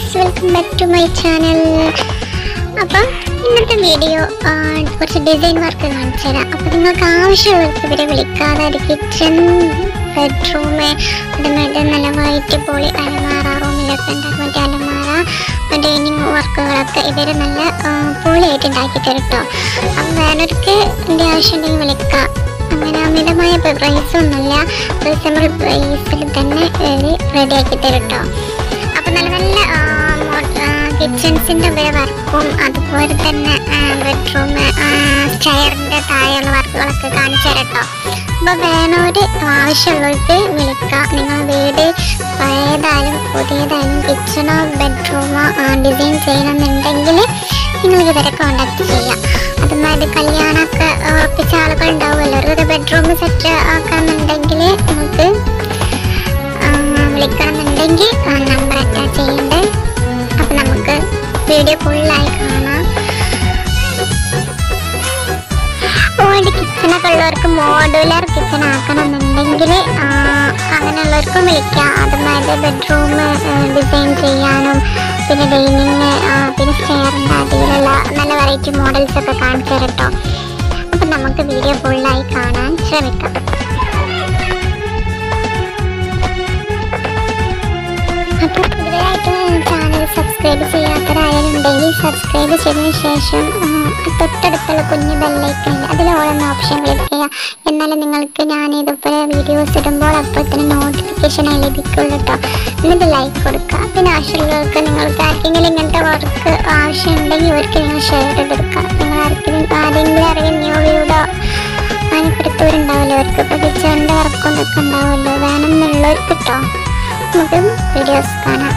Guys welcome back to my channel അപ്പം ഇന്നത്തെ video കുറച്ച് ഡിസൈൻ വർക്ക് കാണിച്ചു തരാം. അപ്പം നിങ്ങൾക്ക് ആവശ്യമുള്ളവർക്ക് ഇവരെ വിളിക്കാതെ ഒരു കിച്ചൺ ബെഡ്റൂം അതുമായിട്ട് നല്ല വൈറ്റ് പോളി അലമാറ റൂമിലൊക്കെ ഉണ്ടാക്കും മറ്റേ അലമാറ ഡൈനിങ് വർക്കുകളൊക്കെ ഇവർ നല്ല പോളിയായിട്ട് ഉണ്ടാക്കി തരും കേട്ടോ അപ്പം വേറൊർക്ക് എന്റെ ആവശ്യം ഉണ്ടെങ്കിൽ വിളിക്കാം. അങ്ങനെ അമിതമായ പ്രൈസൊന്നുമില്ല റീസണബിൾ പ്രൈസിൽ തന്നെ റെഡിയാക്കി തരും കേട്ടോ കിച്ചൺസിന്റെ ഉപരി വർക്കും അതുപോലെ തന്നെ ബെഡ്റൂം ചെയറിന്റെ താഴെയുള്ള വർക്കുകളൊക്കെ കാണിച്ചു തരട്ടോ അപ്പൊ വേണവര് ആവശ്യമുള്ളവർക്ക് വിളിക്കാം. നിങ്ങൾ വീട് പഴയതായാലും പുതിയതായാലും കിച്ചണോ ബെഡ്റൂമോ ഡിസൈൻ ചെയ്യണമെന്നുണ്ടെങ്കിൽ നിങ്ങൾ ഇവരെ കോണ്ടാക്ട് ചെയ്യാം. അതുമാതിരി കല്യാണമൊക്കെ ഉറപ്പിച്ച ആളുകൾ ഉണ്ടാവുമല്ലോ ഒരു ബെഡ്റൂം സെറ്റ് ആക്കാന്നുണ്ടെങ്കിൽ നമുക്ക് വിളിക്കണമെന്നുണ്ടെങ്കിൽ നമ്പർ അറ്റാച്ച് ചെയ്യണ്ടേ. അപ്പം നമുക്ക് വീഡിയോ ഫുള്ളായി കാണാം ഓൾഡ് കിച്ചണൊക്കെ ഉള്ളവർക്ക് മോഡുലർ കിച്ചൺ ആക്കണമെന്നുണ്ടെങ്കിൽ അങ്ങനെയുള്ളവർക്കും വിളിക്കാം. അതുമാതിരി ബെഡ്റൂം ഡിസൈൻ ചെയ്യാനും പിന്നെ ഡൈനിങ് പിന്നെ സ്റ്റെയറിന്റെ അതിലുള്ള നല്ല വെറൈറ്റി മോഡൽസ് ഒക്കെ കാണിച്ചു തരട്ടോ അപ്പം നമുക്ക് വീഡിയോ ഫുള്ളായി കാണാൻ ശ്രമിക്കാം. അപ്പോൾ പുതിയതായിട്ട് സബ്സ്ക്രൈബ് ചെയ്യാത്തവരായാലുണ്ടെങ്കിൽ സബ്സ്ക്രൈബ് ചെയ്തതിന് ശേഷം തൊട്ടടുത്തുള്ള കുഞ്ഞു ബെല്ലൈക്കൺ അതിൽ ഓരോന്ന് ഓപ്ഷൻ ക്ലിക്ക് ചെയ്യുക. എന്നാലും നിങ്ങൾക്ക് ഞാൻ ഇതുപോലെ വീഡിയോസ് ഇടുമ്പോൾ അപ്പോൾ തന്നെ നോട്ടിഫിക്കേഷനായി ലഭിക്കുള്ളൂ കേട്ടോ എന്നിട്ട് ലൈക്ക് കൊടുക്കുക. പിന്നെ ആവശ്യമുള്ളവർക്ക് നിങ്ങൾക്ക് ആർക്കെങ്കിലും ഇങ്ങനത്തെ വർക്ക് ആവശ്യമുണ്ടെങ്കിൽ ഇവർക്ക് നിങ്ങൾ ഷെയർ ചെയ്ത് കൊടുക്കുക. നിങ്ങൾ ആർക്കെങ്കിലും ആരെങ്കിലും അറിയാൻ ന്യൂ വീടോ അതിനെപ്പെടുത്തവരുണ്ടാവില്ല അവർക്ക് ഇപ്പോൾ വർക്കൊന്നൊക്കെ വർക്കൊക്കെ ഉണ്ടാവുമല്ലോ. വേണമെന്നുള്ളവർക്ക് കേട്ടോ നമുക്ക് വീഡിയോസ് കാണാം.